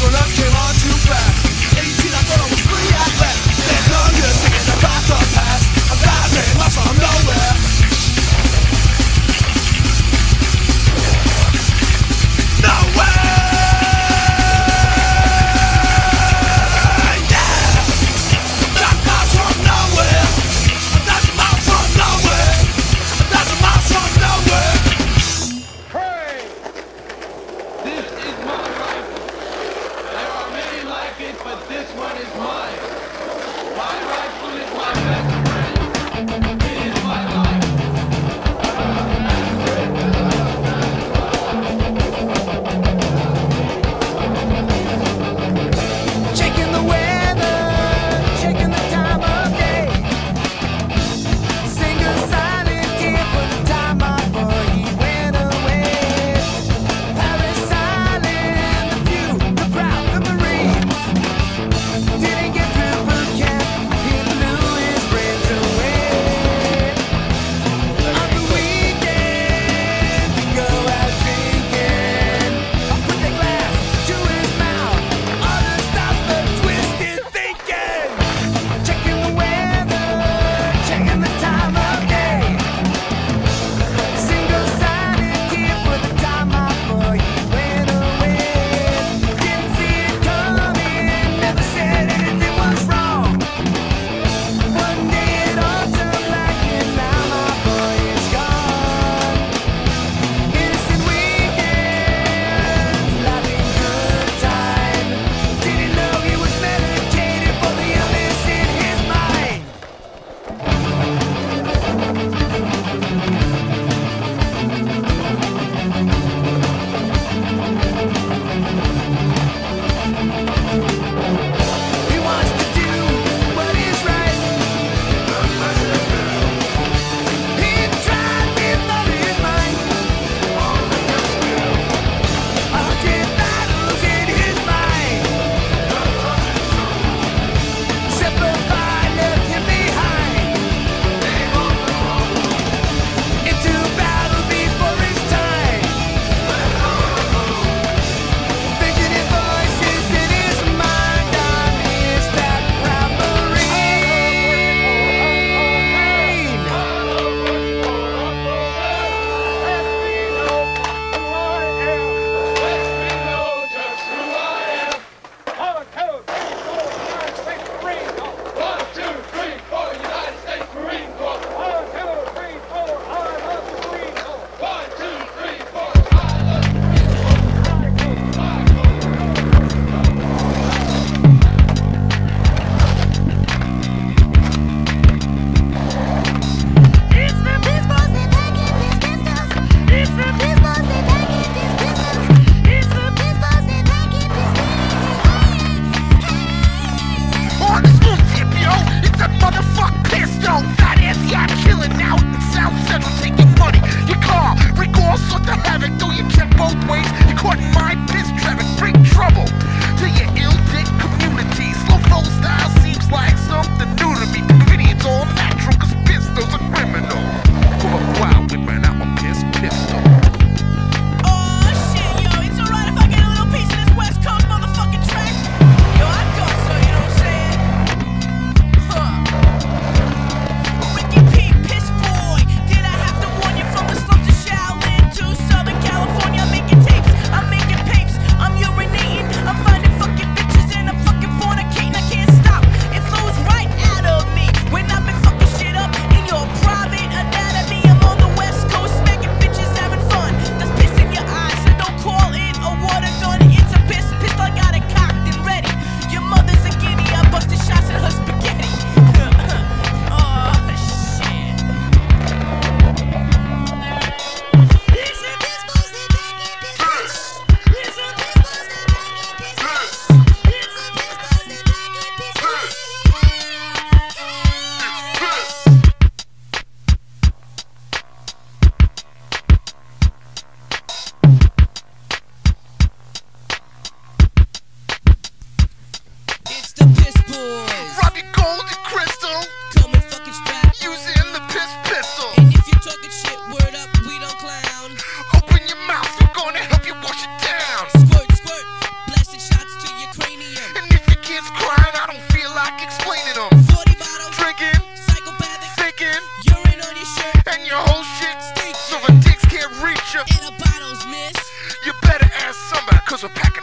gonna came on too fast. motherfuck pistol. That is, yeah, killing out in South Central, taking money. Your car, havoc, though you check both ways. You caught my piss, Trevor, freak bottles, miss. You better ask somebody, cause a pack